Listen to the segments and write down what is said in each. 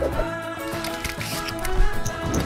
Bye.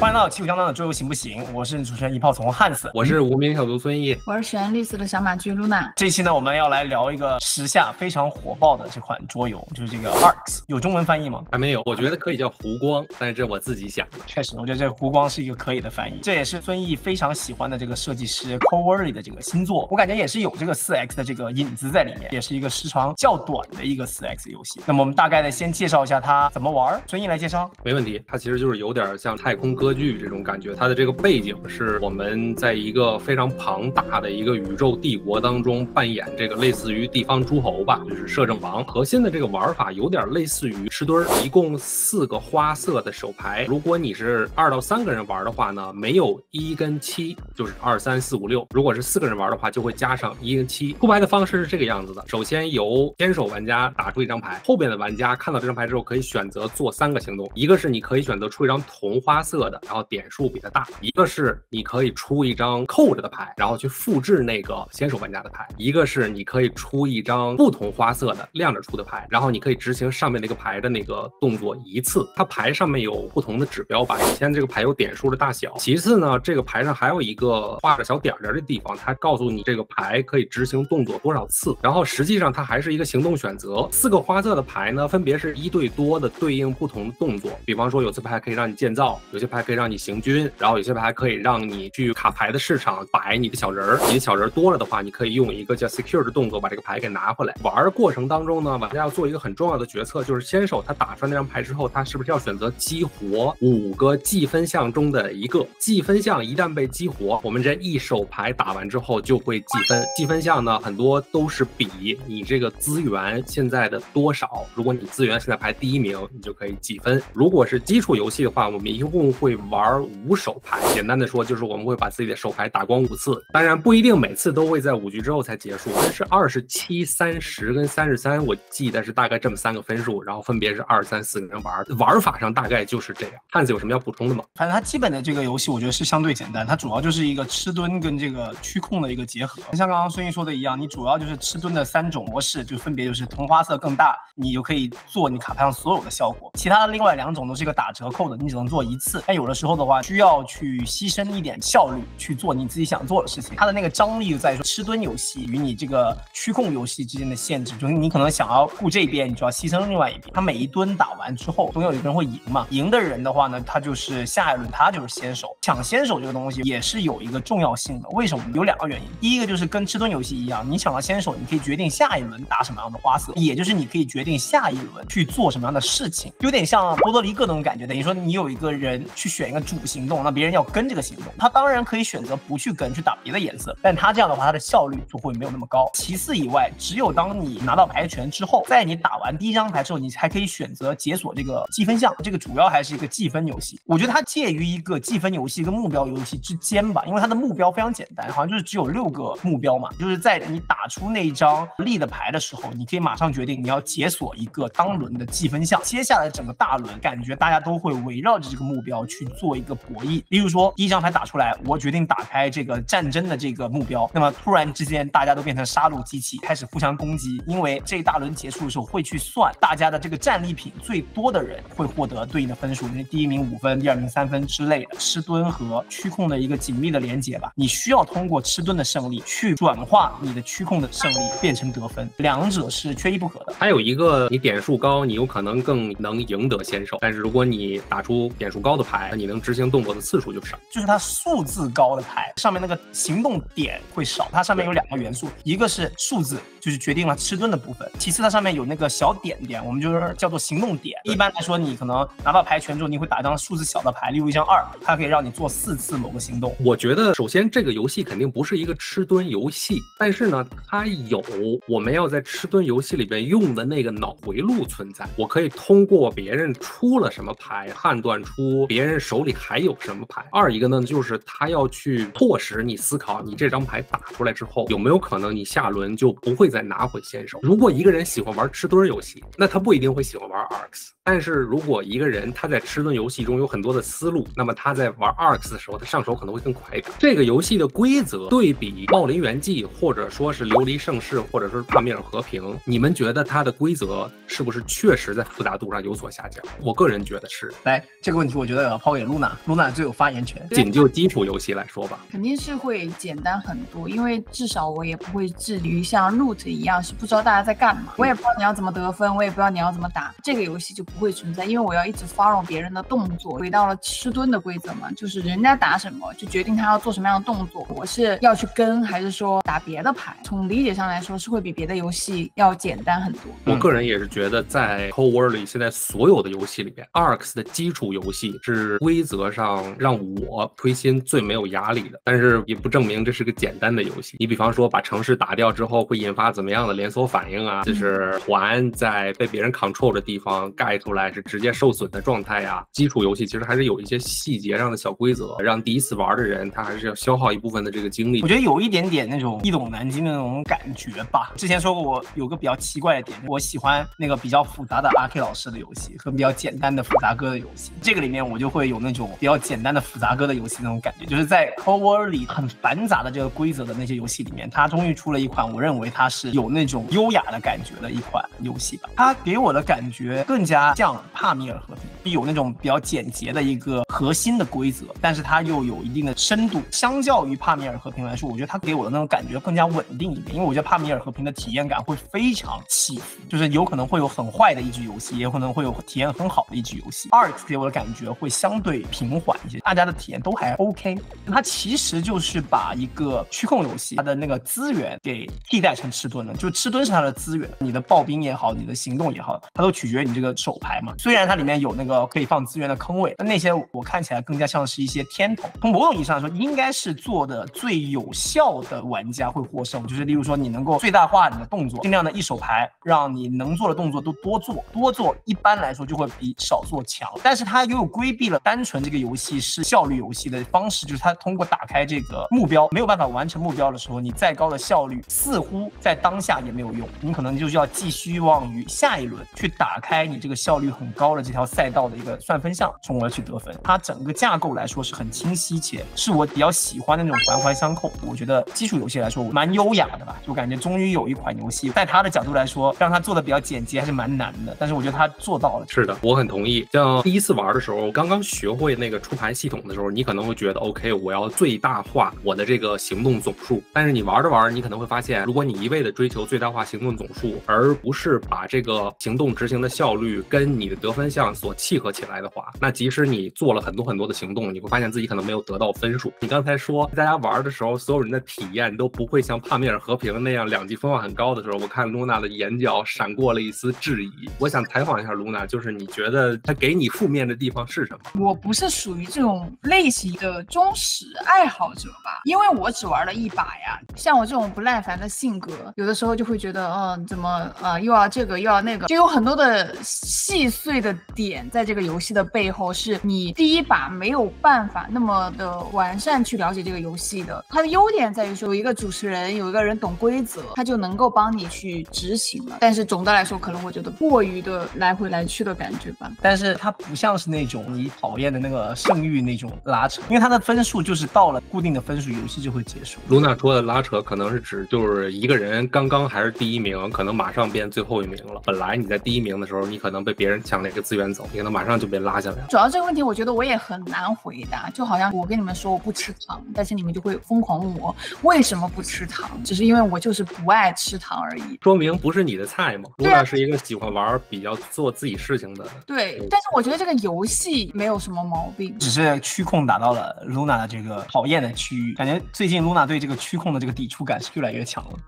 欢迎来到旗鼓相当的桌游行不行？我是主持人一炮从汉斯，我是无名小卒孙毅，我是选绿色的小马驹露娜。这期呢，我们要来聊一个时下非常火爆的这款桌游，就是这个 Arx，有中文翻译吗？还没有，我觉得可以叫湖光，但是这我自己想的。确实，我觉得这湖光是一个可以的翻译，这也是孙毅非常喜欢的这个设计师 c o w e r l y 的这个新作，我感觉也是有这个四 X 的这个影子在里面，也是一个时长较短的一个四 X 游戏。那么我们大概的先介绍一下它怎么玩，孙毅来介绍。没问题，它其实就是有点像太空歌剧这种感觉。它的这个背景是我们在一个非常庞大的一个宇宙帝国当中扮演这个类似于地方诸侯吧，就是摄政王。核心的这个玩法有点类似于吃墩儿，一共四个花色的手牌。如果你是二到三个人玩的话呢，没有一跟七，就是二三四五六。如果是四个人玩的话，就会加上一跟七。出牌的方式是这个样子的：首先由先手玩家打出一张牌，后边的玩家看到这张牌之后可以选择做三个行动，一个是你可以选择出一张同花色的，然后点数比。它大，一个是你可以出一张扣着的牌，然后去复制那个先手玩家的牌；一个是你可以出一张不同花色的亮着出的牌，然后你可以执行上面那个牌的那个动作一次。它牌上面有不同的指标吧，首先这个牌有点数的大小，其次呢，这个牌上还有一个画着小点点的地方，它告诉你这个牌可以执行动作多少次。然后实际上它还是一个行动选择，四个花色的牌呢，分别是一对多的对应不同的动作。比方说，有些牌可以让你建造，有些牌可以让你行军。然后有些牌可以让你去卡牌的市场摆你的小人儿，你的小人多了的话，你可以用一个叫 secure 的动作把这个牌给拿回来。玩过程当中呢，玩家要做一个很重要的决策，就是先手他打出来那张牌之后，他是不是要选择激活五个计分项中的一个？计分项一旦被激活，我们这一手牌打完之后就会计分。计分项呢，很多都是比你这个资源现在的多少。如果你资源现在排第一名，你就可以计分。如果是基础游戏的话，我们一共会玩五手牌。简单的说，就是我们会把自己的手牌打光五次，当然不一定每次都会在五局之后才结束，但是二十七、三十跟三十三，我记得是大概这么三个分数，然后分别是二三四个人玩，玩法上大概就是这样。汉子有什么要补充的吗？反正它基本的这个游戏，我觉得是相对简单，它主要就是一个吃蹲跟这个驱控的一个结合。像刚刚孙毅说的一样，你主要就是吃蹲的三种模式，就分别就是同花色更大，你就可以做你卡牌上所有的效果；其他的另外两种都是一个打折扣的，你只能做一次。但有有的时候的话，需要去。牺牲一点效率去做你自己想做的事情，它的那个张力就在于说吃墩游戏与你这个区控游戏之间的限制，就是你可能想要顾这边，你就要牺牲另外一边。它每一蹲打完之后，总有一个人会赢嘛，赢的人的话呢，他就是下一轮他就是先手。抢先手这个东西也是有一个重要性的，为什么？有两个原因，第一个就是跟吃墩游戏一样，你抢了先手，你可以决定下一轮打什么样的花色，也就是你可以决定下一轮去做什么样的事情，有点像波多黎各那种感觉，等于说你有一个人去选一个主行动，那别人要。跟这个行动，他当然可以选择不去跟，去打别的颜色，但他这样的话，他的效率就会没有那么高。其次以外，只有当你拿到牌权之后，在你打完第一张牌之后，你才可以选择解锁这个积分项。这个主要还是一个计分游戏，我觉得它介于一个计分游戏跟目标游戏之间吧，因为它的目标非常简单，好像就是只有六个目标嘛，就是在你打出那一张立的牌的时候，你可以马上决定你要解锁一个当轮的计分项。接下来整个大轮，感觉大家都会围绕着这个目标去去做一个博弈，例如。说第一张牌打出来，我决定打开这个战争的这个目标。那么突然之间，大家都变成杀戮机器，开始互相攻击。因为这一大轮结束的时候，会去算大家的这个战利品最多的人会获得对应的分数，因为第一名五分，第二名三分之类的。吃蹲和驱控的一个紧密的连接吧，你需要通过吃蹲的胜利去转化你的驱控的胜利变成得分，两者是缺一不可的。还有一个，你点数高，你有可能更能赢得先手。但是如果你打出点数高的牌，你能执行动作的次数就少。就是它数字高的牌上面那个行动点会少，它上面有两个元素，一个是数字，就是决定了吃蹲的部分；其次它上面有那个小点点，我们就是叫做行动点。一般来说，你可能拿到牌权之后，你会打一张数字小的牌，例如一张二，它可以让你做四次某个行动。我觉得首先这个游戏肯定不是一个吃蹲游戏，但是呢，它有我们要在吃蹲游戏里边用的那个脑回路存在。我可以通过别人出了什么牌，判断出别人手里还有什么牌；二一个呢，就是他要去迫使你思考，你这张牌打出来之后，有没有可能你下轮就不会再拿回先手。如果一个人喜欢玩吃墩游戏，那他不一定会喜欢玩 ARX。但是如果一个人他在吃墩游戏中有很多的思路，那么他在玩 ARX 的时候，他上手可能会更快一点。这个游戏的规则对比《茂林园记》，或者说是《琉璃盛世》，或者说是《帕米尔和平》，你们觉得它的规则是不是确实在复杂度上有所下降？我个人觉得是。来，这个问题我觉得抛给露娜，露娜最有发言权。仅就基础游戏来说吧，肯定是会简单很多，因为至少我也不会致力于像 Root 一样是不知道大家在干嘛，我也不知道你要怎么得分，我也不知道你要怎么打，这个游戏就。不会存在，因为我要一直 follow 别人的动作。回到了吃蹲的规则嘛，就是人家打什么就决定他要做什么样的动作。我是要去跟，还是说打别的牌？从理解上来说，是会比别的游戏要简单很多。我个人也是觉得，在 Whole World 里，现在所有的游戏里面，ARX 的基础游戏是规则上让我推心最没有压力的。但是也不证明这是个简单的游戏。你比方说，把城市打掉之后会引发怎么样的连锁反应啊？就是环在被别人 control 的地方盖。出来是直接受损的状态呀。基础游戏其实还是有一些细节上的小规则，让第一次玩的人他还是要消耗一部分的这个精力。我觉得有一点点那种一懂难经的那种感觉吧。之前说过，我有个比较奇怪的点，我喜欢那个比较复杂的阿 K 老师的游戏和比较简单的复杂哥的游戏。这个里面我就会会有那种比较简单的复杂哥的游戏那种感觉，就是在 c o w r 里很繁杂的这个规则的那些游戏里面，它终于出了一款我认为它是有那种优雅的感觉的一款游戏吧。它给我的感觉更加。像帕米尔和平有那种比较简洁的一个核心的规则，但是它又有一定的深度。相较于帕米尔和平来说，我觉得它给我的那种感觉更加稳定一点。因为我觉得帕米尔和平的体验感会非常起伏，就是有可能会有很坏的一局游戏，也可能会有体验很好的一局游戏。二给我的感觉会相相对平缓一些，大家的体验都还 OK。它其实就是把一个驱控游戏它的那个资源给替代成吃蹲了，就吃蹲是它的资源，你的暴兵也好，你的行动也好，它都取决于你这个手。牌嘛，虽然它里面有那个可以放资源的坑位，但那些我看起来更加像是一些天筒。从某种意义上来说，应该是做的最有效的玩家会获胜。就是例如说，你能够最大化你的动作，尽量的一手牌，让你能做的动作都多做，多做一般来说就会比少做强。但是它又规避了单纯这个游戏是效率游戏的方式，就是它通过打开这个目标没有办法完成目标的时候，你再高的效率似乎在当下也没有用，你可能就是要寄希望于下一轮去打开你这个效。率很高的这条赛道的一个算分项，从而去得分。它整个架构来说是很清晰，且是我比较喜欢的那种环环相扣。我觉得基础游戏来说蛮优雅的吧，就感觉终于有一款游戏，在它的角度来说，让它做的比较简洁还是蛮难的。但是我觉得它做到了。是的，我很同意。像第一次玩的时候，刚刚学会那个出盘系统的时候，你可能会觉得 OK，我要最大化我的这个行动总数。但是你玩着玩，你可能会发现，如果你一味的追求最大化行动总数，而不是把这个行动执行的效率跟跟你的得分项所契合起来的话，那即使你做了很多很多的行动，你会发现自己可能没有得到分数。你刚才说大家玩的时候，所有人的体验都不会像帕米尔和平那样两极分化很高的时候，我看露娜的眼角闪过了一丝质疑。我想采访一下露娜，就是你觉得他给你负面的地方是什么？我不是属于这种类型的忠实爱好者吧，因为我只玩了一把呀。像我这种不耐烦的性格，有的时候就会觉得，嗯，怎么啊，又要这个又要那个，就有很多的细碎。的点，在这个游戏的背后，是你第一把没有办法那么的完善去了解这个游戏的。它的优点在于说，有一个主持人，有一个人懂规则，他就能够帮你去执行了。但是总的来说，可能我觉得过于的来回来去的感觉吧。但是它不像是那种你跑讨厌的那个圣域那种拉扯，因为它的分数就是到了固定的分数，游戏就会结束。露娜说的拉扯，可能是指就是一个人刚刚还是第一名，可能马上变最后一名了。本来你在第一名的时候，你可能被别人抢。了一个资源走，你可能马上就被拉下来了。主要这个问题，我觉得我也很难回答。就好像我跟你们说我不吃糖，但是你们就会疯狂问我为什么不吃糖，只是因为我就是不爱吃糖而已。说明不是你的菜吗？露娜是一个喜欢玩、比较做自己事情的。对，但是我觉得这个游戏没有什么毛病，只是区控打到了 Luna 的这个讨厌的区域。感觉最近 Luna 对这个区控的这个抵触感是越来越强了。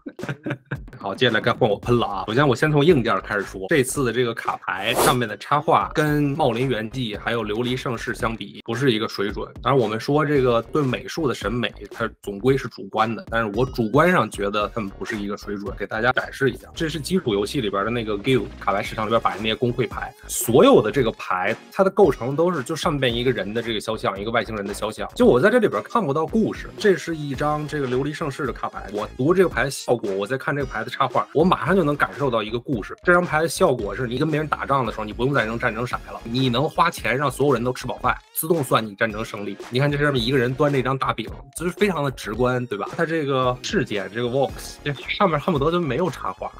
好，接下来该换我喷了啊！首先我先从硬件开始说，这次的这个卡牌上面的插画跟茂林园记还有琉璃盛世相比，不是一个水准。当然我们说这个对美术的审美，它总归是主观的，但是我主观上觉得他们不是一个水准，给大家展示一下，这是基础游戏里边的那个 Guild 卡牌市场里边摆的那些工会牌，所有的这个牌，它的构成都是就上边一个人的这个肖像，一个外星人的肖像。就我在这里边看不到故事，这是一张这个琉璃盛世的卡牌，我读这个牌的效果，我在看这个牌的插画，我马上就能感受到一个故事。这张牌的效果是你跟别人打仗的时候，你不用再扔战争骰了，你能花钱让所有人都吃饱饭，自动算你战争胜利。你看这上面一个人端着一张大饼，就是非常的直观，对吧？它这个事件这个 Vox 这上面恨不得就没有插画。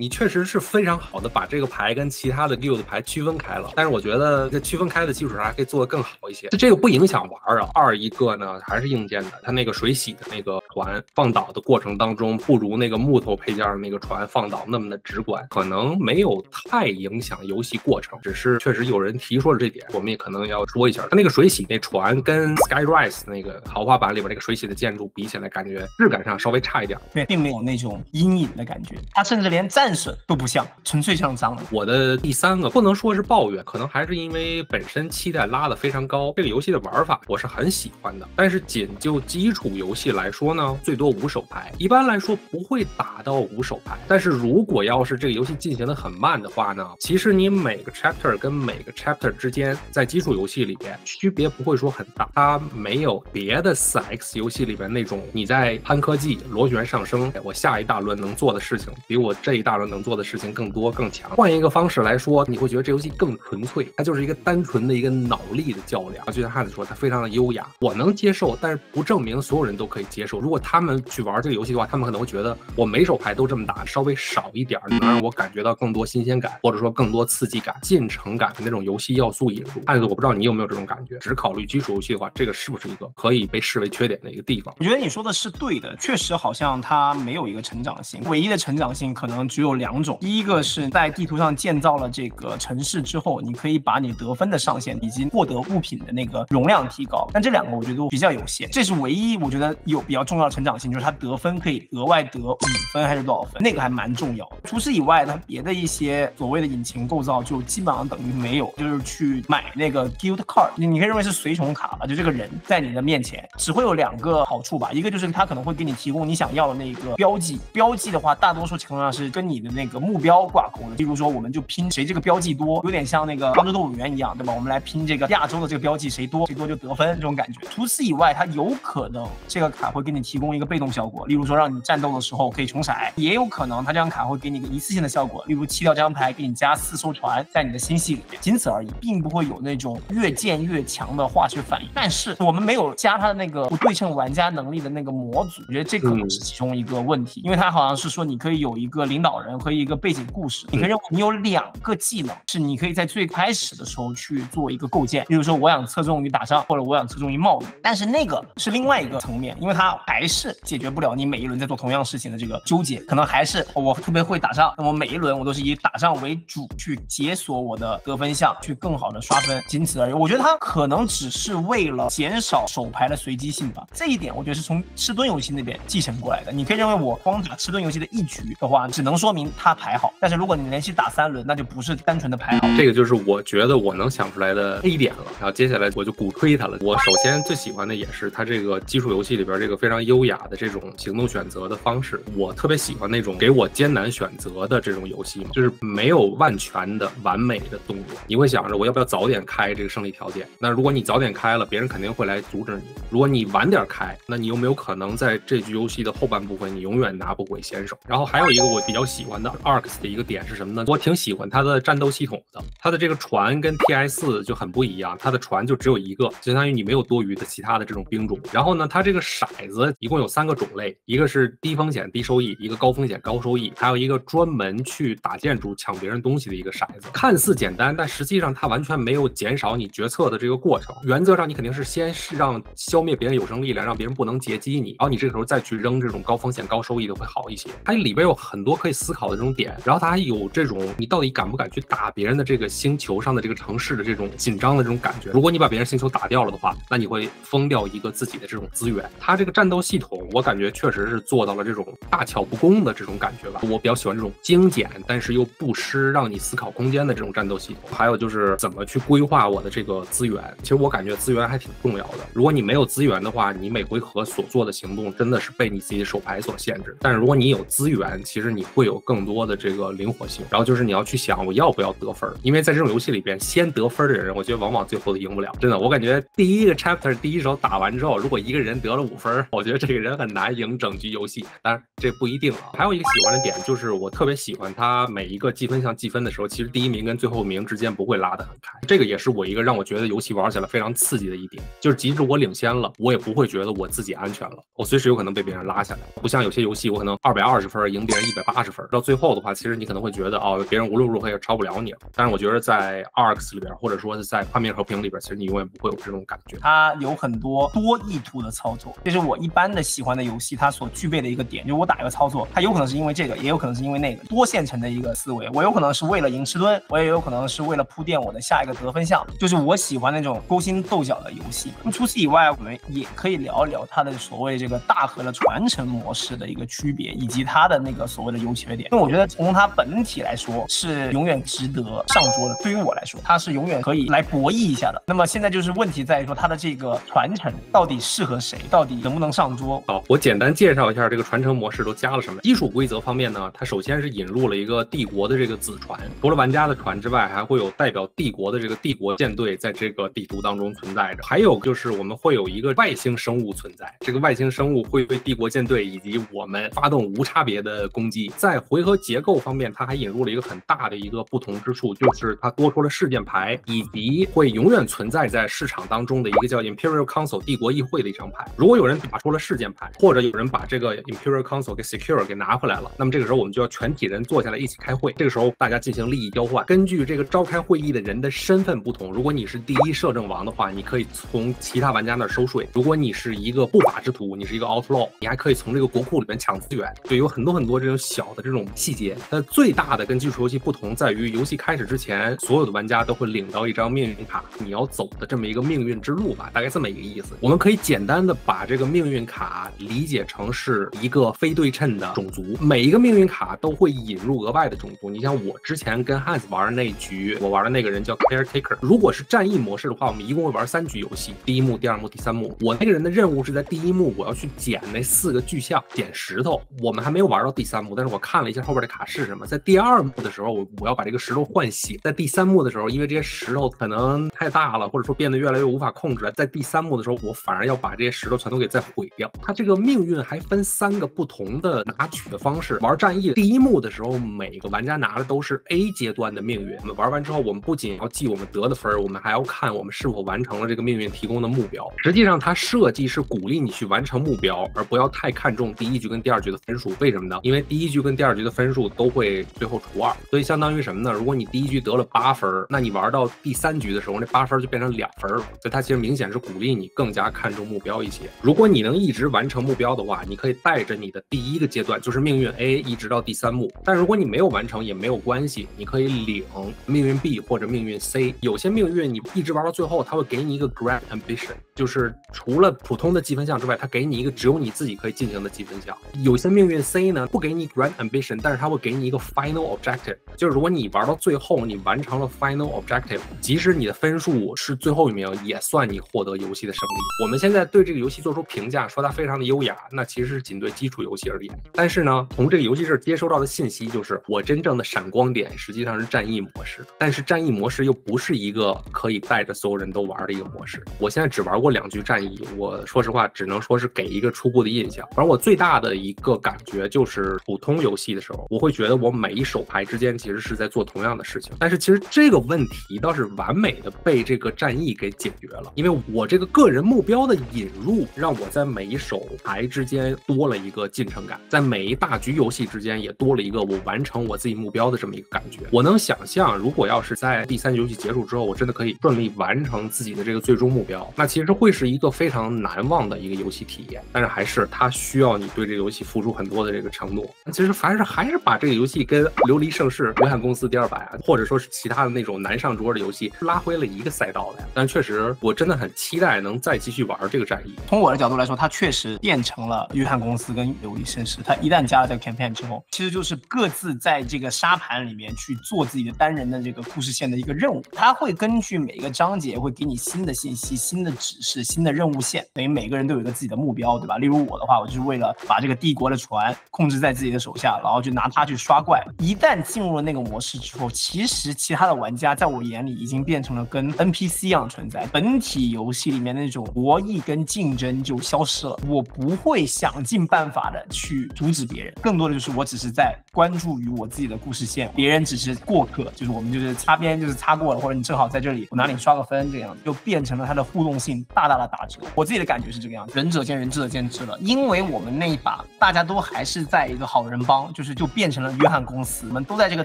你确实是非常好的把这个牌跟其他的 guild 牌区分开了，但是我觉得在区分开的基础上还可以做得更好一些。这个不影响玩啊。二一个呢还是硬件的，它那个水洗的那个船放倒的过程当中，不如那个木头配件的那个船放倒那么的直观，可能没有太影响游戏过程。只是确实有人提出了这点，我们也可能要说一下。它那个水洗那船跟 Skyrise 那个豪华版里边那个水洗的建筑比起来，感觉质感上稍微差一点。对，并没有那种阴影的感觉，它甚至连战损。都不像，纯粹像脏的。我的第三个不能说是抱怨，可能还是因为本身期待拉的非常高。这个游戏的玩法我是很喜欢的，但是仅就基础游戏来说呢，最多五手牌，一般来说不会打到五手牌。但是如果要是这个游戏进行的很慢的话呢，其实你每个 chapter 跟每个 chapter 之间，在基础游戏里边区别不会说很大，它没有别的四 X 游戏里边那种你在攀科技螺旋上升，我下一大轮能做的事情比我这一大轮。能做的事情更多更强。换一个方式来说，你会觉得这游戏更纯粹，它就是一个单纯的一个脑力的较量。就像汉子说，它非常的优雅，我能接受，但是不证明所有人都可以接受。如果他们去玩这个游戏的话，他们可能会觉得我每手牌都这么打，稍微少一点能让我感觉到更多新鲜感，或者说更多刺激感、进程感的那种游戏要素引入。汉子，我不知道你有没有这种感觉？只考虑基础游戏的话，这个是不是一个可以被视为缺点的一个地方？我觉得你说的是对的，确实好像它没有一个成长性，唯一的成长性可能只有。有两种，第一个是在地图上建造了这个城市之后，你可以把你得分的上限以及获得物品的那个容量提高。但这两个我觉得都比较有限，这是唯一我觉得有比较重要的成长性，就是它得分可以额外得五分还是多少分，那个还蛮重要。除此以外，它别的一些所谓的引擎构造就基本上等于没有，就是去买那个 guild card，你你可以认为是随从卡吧，就这个人在你的面前只会有两个好处吧，一个就是他可能会给你提供你想要的那个标记，标记的话大多数情况下是跟你的。那个目标挂钩的，例如说我们就拼谁这个标记多，有点像那个方舟动物园一样，对吧？我们来拼这个亚洲的这个标记谁多，谁多就得分这种感觉。除此以外，它有可能这个卡会给你提供一个被动效果，例如说让你战斗的时候可以重骰，也有可能它这张卡会给你一个一次性的效果，例如弃掉这张牌给你加四艘船在你的星系里面，仅此而已，并不会有那种越建越强的化学反应。但是我们没有加它的那个不对称玩家能力的那个模组，我觉得这可能是其中一个问题，因为它好像是说你可以有一个领导人。和一个背景故事，你可以认为你有两个技能，是你可以在最开始的时候去做一个构建。比如说，我想侧重于打仗，或者我想侧重于贸易，但是那个是另外一个层面，因为它还是解决不了你每一轮在做同样事情的这个纠结。可能还是我特别会打仗，那么每一轮我都是以打仗为主去解锁我的得分项，去更好的刷分，仅此而已。我觉得它可能只是为了减少手牌的随机性吧。这一点我觉得是从吃蹲游戏那边继承过来的。你可以认为我光打吃蹲游戏的一局的话，只能说说明。他排好，但是如果你连续打三轮，那就不是单纯的排好。这个就是我觉得我能想出来的黑点了。然后接下来我就鼓吹他了。我首先最喜欢的也是他这个基础游戏里边这个非常优雅的这种行动选择的方式。我特别喜欢那种给我艰难选择的这种游戏，就是没有万全的完美的动作。你会想着我要不要早点开这个胜利条件？那如果你早点开了，别人肯定会来阻止你。如果你晚点开，那你有没有可能在这局游戏的后半部分你永远拿不回先手？然后还有一个我比较喜喜欢。的 Arx 的一个点是什么呢？我挺喜欢它的战斗系统的，它的这个船跟 TI 四就很不一样，它的船就只有一个，相当于你没有多余的其他的这种兵种。然后呢，它这个骰子一共有三个种类，一个是低风险低收益，一个高风险高收益，还有一个专门去打建筑抢别人东西的一个骰子。看似简单，但实际上它完全没有减少你决策的这个过程。原则上你肯定是先是让消灭别人有生力量，让别人不能截击你，然后你这个时候再去扔这种高风险高收益的会好一些。它里边有很多可以思考。的这种点，然后它还有这种你到底敢不敢去打别人的这个星球上的这个城市的这种紧张的这种感觉。如果你把别人星球打掉了的话，那你会封掉一个自己的这种资源。它这个战斗系统，我感觉确实是做到了这种大巧不工的这种感觉吧。我比较喜欢这种精简，但是又不失让你思考空间的这种战斗系统。还有就是怎么去规划我的这个资源。其实我感觉资源还挺重要的。如果你没有资源的话，你每回合所做的行动真的是被你自己的手牌所限制。但是如果你有资源，其实你会有更多的这个灵活性。然后就是你要去想我要不要得分，因为在这种游戏里边，先得分的人，我觉得往往最后都赢不了。真的，我感觉第一个 chapter 第一手打完之后，如果一个人得了五分，我觉得这个人很难赢整局游戏。当然这不一定啊。还有一个喜欢的点就是，我特别喜欢他每一个积分项计分的时候，其实第一名跟最后名之间不会拉得很开。这个也是我一个让我觉得游戏玩起来非常刺激的一点，就是即使我领先了，我也不会觉得我自己安全了，我随时有可能被别人拉下来。不像有些游戏，我可能二百二十分赢别人一百八十分，到最后的话，其实你可能会觉得哦，别人无论如何也超不了你了。但是我觉得在 Arx 里边，或者说是在幻灭和平里边，其实你永远不会有这种感觉。它有很多多意图的操作，这是我一般的喜欢的游戏它所具备的一个点。就我打一个操作，它有可能是因为这个，也有可能是因为那个多线程的一个思维。我有可能是为了赢吃蹲，我也有可能是为了铺垫我的下一个得分项。就是我喜欢那种勾心斗角的游戏。那么除此以外，我们也可以聊一聊它的所谓这个大河的传承模式的一个区别，以及它的那个所谓的优缺点。因为我觉得从它本体来说是永远值得上桌的。对于我来说，它是永远可以来博弈一下的。那么现在就是问题在于说它的这个传承到底适合谁，到底能不能上桌？好，我简单介绍一下这个传承模式都加了什么。基础规则方面呢，它首先是引入了一个帝国的这个子传，除了玩家的船之外，还会有代表帝国的这个帝国舰队在这个地图当中存在着。还有就是我们会有一个外星生物存在，这个外星生物会对帝国舰队以及我们发动无差别的攻击。在回合结构方面，它还引入了一个很大的一个不同之处，就是它多出了事件牌，以及会永远存在在市场当中的一个叫 Imperial Council 帝国议会的一张牌。如果有人打出了事件牌，或者有人把这个 Imperial Council 给 secure 给拿回来了，那么这个时候我们就要全体人坐下来一起开会。这个时候大家进行利益交换，根据这个召开会议的人的身份不同，如果你是第一摄政王的话，你可以从其他玩家那收税；如果你是一个不法之徒，你是一个 outlaw，你还可以从这个国库里面抢资源。对，有很多很多这种小的这种细节。那最大的跟基础游戏不同在于，游戏开始之前，所有的玩家都会领到一张命运卡，你要走的这么一个命运之路吧，大概这么一个意思。我们可以简单的把这个命运卡理解成是一个非对称的种族，每一个命运卡都会引入额外的种族。你像我之前跟汉斯玩的那局，我玩的那个人叫 Caretaker。如果是战役模式的话，我们一共会玩三局游戏，第一幕、第二幕、第三幕。我那个人的任务是在第一幕，我要去捡那四个巨像，捡石头。我们还没有玩到第三幕，但是我看了一下后边的卡是什么。在第二幕的时候，我我要把这个石头换血。在第三幕的时候，因为这些石头可能太大了，或者说变得越来越无法控制了，在第三幕的时候，我反而要把这些石头全都给再毁掉。它这个命运还分三个不同的拿取的方式。玩战役第一幕的时候，每个玩家拿的都是 A 阶段的命运。我们玩完之后，我们不仅要记我们得的分，我们还要看我们是否完成了这个命运提供的目标。实际上，它设计是鼓励你去完成目标，而不要太看重第一局跟第二局的分数。为什么呢？因为第一局跟第二二局的分数都会最后除二，所以相当于什么呢？如果你第一局得了八分，那你玩到第三局的时候，那八分就变成两分了。所以它其实明显是鼓励你更加看重目标一些。如果你能一直完成目标的话，你可以带着你的第一个阶段，就是命运 A，一直到第三幕。但如果你没有完成也没有关系，你可以领命运 B 或者命运 C。有些命运你一直玩到最后，它会给你一个 Grand Ambition，就是除了普通的积分项之外，它给你一个只有你自己可以进行的积分项。有些命运 C 呢，不给你 Grand Ambition，但是它会给你一个 Final Objective，就是如果你玩到最后，你完成了 Final Objective，即使你的分数是最后一名，也算你获得游戏的胜利。我们现在对这个游戏做出评价，说它非常的优雅，那其实是仅对基础游戏而言。但是呢，从这个游戏这接收到的信息就是，我真正的闪光点实际上是战役模式，但是战役模式又不是一个可以带着所有人都玩的一个模式。我现在只玩过两局战役，我说实话只能说是给一个初步的印象。反正我最大的一个感觉就是，普通游戏的时候，我会觉得我每一手牌之间其实是在做同样的事情。但是其实这个问题倒是完美的被这个战役给解决了，因为我这个个人目标的引入，让我在每一手牌之间多了一个进程感，在每一大局游戏之间也多了一个我完成我自己目标的这么一个感觉。我能想象，如果要是在第三局游戏结束之后，我真的可以顺利完成自己的这个最终目标，那其实会是一个非常难忘的一个游戏体验。但是还是它需要你对这个游戏付出很多的这个承诺。其实凡是还是把这个游戏跟《琉璃盛世》约翰公司第二版啊，或者说是其他的那种难上桌的游戏拉回了一个赛道来。但确实，我真的很期待能再继续玩这个战役。从我的角度来说，它确实变成了约翰公司跟琉璃盛世》。它一旦加了这个 campaign 之后，其实就是各自在这个沙盘里面去做自己的单人的这个故事线的一个任务。它会根据每一个章节会给你新的信息、新的指示、是新的任务线，等于每个人都有一个自己的目标，对吧？例如我的话，我就是为了把这个帝国的船控制在自己的手下，然后就拿它去刷怪。一旦进入了那个模式之后，其实其他的玩家在我眼里已经变成了跟 NPC 一样的存在。本体游戏里面那种博弈跟竞争就消失了，我不会想尽办法的去阻止别人，更多的就是我只是在关注于我自己的故事线，别人只是过客，就是我们就是擦边就是擦过了，或者你正好在这里，我拿你刷个分，这样就变成了它的互动性大大的打折。我自己的感觉是这个样子，仁者见仁，智者见智了。因为我们那一把大家都还是在一个好人帮，就是就变成了约翰公司，我们都在这个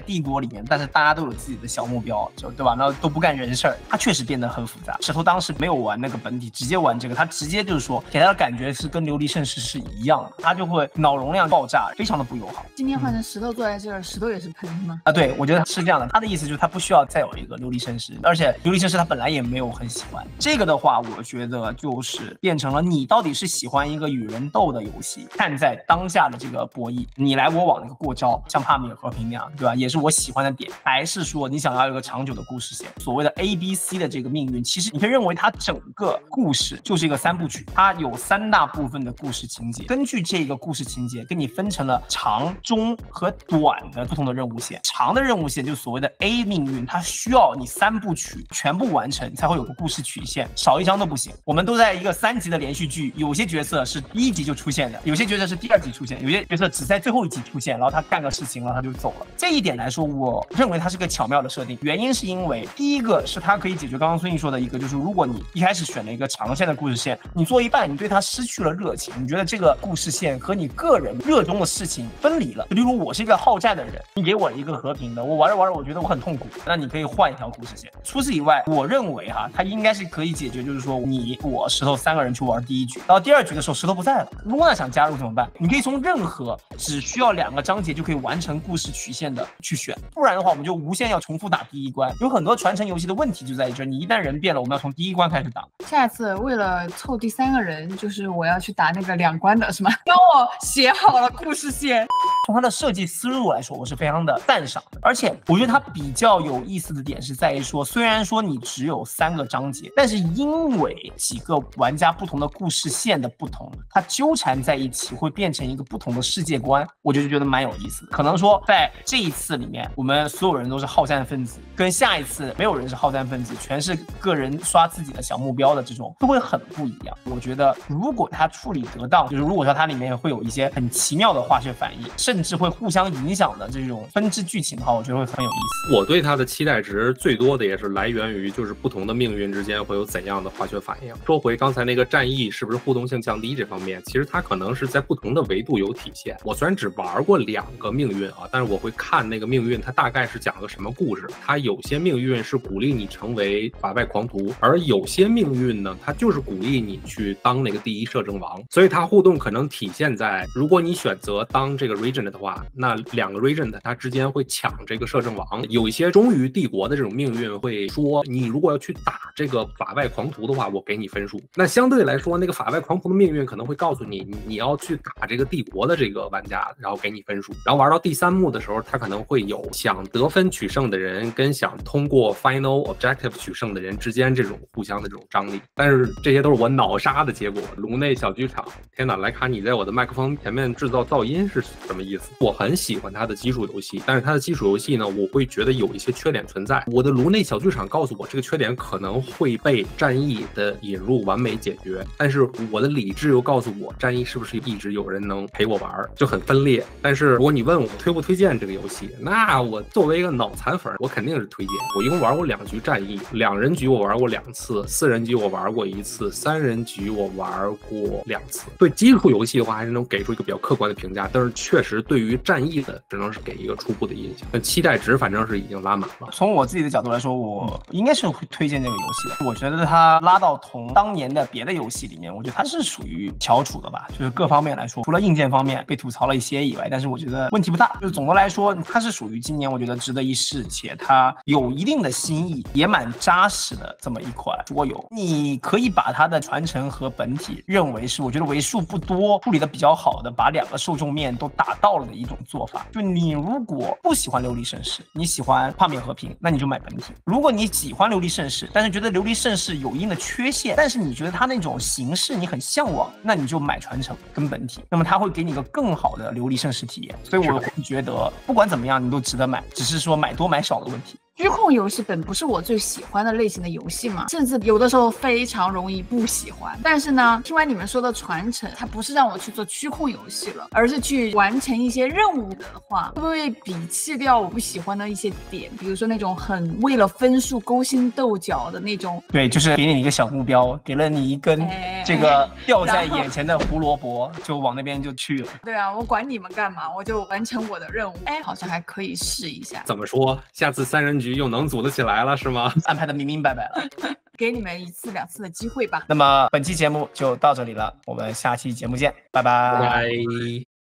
帝国里面，但是大家都有自己的小目标，就对吧？那都不干人事儿，它确实变得很复杂。石头当时没有玩那个本体，直接玩这个，他直接就是说给他的感觉是跟琉璃盛世是一样的，他就会脑容量爆炸，非常的不友好。今天换成石头头坐在这儿，石头也是喷是吗？啊，对，我觉得是这样的。他的意思就是他不需要再有一个琉璃绅士，而且琉璃绅士他本来也没有很喜欢这个的话，我觉得就是变成了你到底是喜欢一个与人斗的游戏，看在当下的这个博弈，你来我往那个过招，像帕米尔和平那样，对吧？也是我喜欢的点，还是说你想要一个长久的故事线？所谓的 A B C 的这个命运，其实你可以认为它整个故事就是一个三部曲，它有三大部分的故事情节，根据这个故事情节，给你分成了长、中和短的不同的任务线。长的任务线就所谓的 A 命运，它需要你三部曲全部完成，才会有个故事曲线，少一张都不行。我们都在一个三集的连续剧，有些角色是第一集就出现的，有些角色是第二集出现，有些角色只在最后一集出现，然后他干个事情，然后他就走了。这一点来说，我认为它是个巧妙的设定。原因是因为第一个是它可以解决刚刚孙毅说的一个，就是如果你一开始选了一个长线的故事线，你做一半，你对它失去了热情，你觉得这个故事线和你个人热衷的事情分离了。就例如我是一个好战的人，你给我一个和平的，我玩着玩着我觉得我很痛苦，那你可以换一条故事线。除此以外，我认为哈，它应该是可以解决，就是说你我石头三个人去玩第一局，到第二局的时候石头不在了，露娜想加入怎么办？你可以从任何只需要两个章节就可以完成故事曲线的去选，不然的话我们就无限要重复打第一关。有很多传承游戏的问题就在于这，你一旦人变了，我们要从第一关开始打。下次为了凑第三个人，就是我要去打那个两关的，是吗？帮我写好了故事线。从它的设计思路来说，我是非常的赞赏的。而且我觉得它比较有意思的点是在于说，虽然说你只有三个章节，但是因为几个玩家不同的故事线的不同，它纠缠在一起会变成一个不同的世界观，我就觉得蛮有意思的。可能说在这一次里面，我们所有人都是好战分子，跟下一次没有人是好战分子，全是个人刷自己的小目标的这种，都会很不一样。我觉得如果它处理得当，就是如果说它里面会有一些很奇妙的化学反应，甚甚至会互相影响的这种分支剧情的话，我觉得会很有意思。我对它的期待值最多的也是来源于，就是不同的命运之间会有怎样的化学反应。说回刚才那个战役是不是互动性降低这方面，其实它可能是在不同的维度有体现。我虽然只玩过两个命运啊，但是我会看那个命运，它大概是讲个什么故事。它有些命运是鼓励你成为法外狂徒，而有些命运呢，它就是鼓励你去当那个第一摄政王。所以它互动可能体现在，如果你选择当这个 region 的话，那两个 regent 它之间会抢这个摄政王。有一些忠于帝国的这种命运会说，你如果要去打这个法外狂徒的话，我给你分数。那相对来说，那个法外狂徒的命运可能会告诉你，你要去打这个帝国的这个玩家，然后给你分数。然后玩到第三幕的时候，他可能会有想得分取胜的人跟想通过 final objective 取胜的人之间这种互相的这种张力。但是这些都是我脑杀的结果。颅内小剧场，天哪，莱卡，你在我的麦克风前面制造噪音是什么意思？我很喜欢它的基础游戏，但是它的基础游戏呢，我会觉得有一些缺点存在。我的颅内小剧场告诉我，这个缺点可能会被战役的引入完美解决，但是我的理智又告诉我，战役是不是一直有人能陪我玩，就很分裂。但是如果你问我推不推荐这个游戏，那我作为一个脑残粉，我肯定是推荐。我一共玩过两局战役，两人局我玩过两次，四人局我玩过一次，三人局我玩过两次。对基础游戏的话，还是能给出一个比较客观的评价。但是确实对于战役的，只能是给一个初步的印象。但期待值反正是已经拉满了。从我自己的角度来说，我应该是会推荐这个游戏的。我觉得它拉到同当年的别的游戏里面，我觉得它是属于翘楚的吧，就是各方面来说，除了硬件方面被吐槽了一些以外，但是我觉得问题不大。就是总的来说，它是属于今年我觉得值得一试，且它有一定的新意，也蛮扎实的这么一款桌游。你可以把它的传承和本体认为是我觉得为数不多处理的比较好的，把两个受众面都打到了的一种做法。就你如果不喜欢琉璃盛世，你喜欢画面和平，那你就买本体；如果你喜欢琉璃盛世，但是觉得琉璃盛世有一定的缺陷，但是你觉得它那种形式你很向往，那你就买传承跟本体。那么它会给你一个更好的琉璃盛世体验。所以我会觉得不管怎么样，你都值得买，只是说买多买少的问题。虚控游戏本不是我最喜欢的类型的游戏嘛，甚至有的时候非常容易不喜欢。但是呢，听完你们说的传承，它不是让我去做虚控游戏了，而是去完成一些任务的话，会不会摒弃掉我不喜欢的一些点？比如说那种很为了分数勾心斗角的那种。对，就是给你一个小目标，给了你一根哎这个吊在眼前的胡萝卜，就往那边就去了。对啊，我管你们干嘛，我就完成我的任务。哎，好像还可以试一下，怎么说？下次三人局又能组得起来了是吗？安排的明明白白了。给你们一次两次的机会吧。那么本期节目就到这里了，我们下期节目见，拜拜拜拜。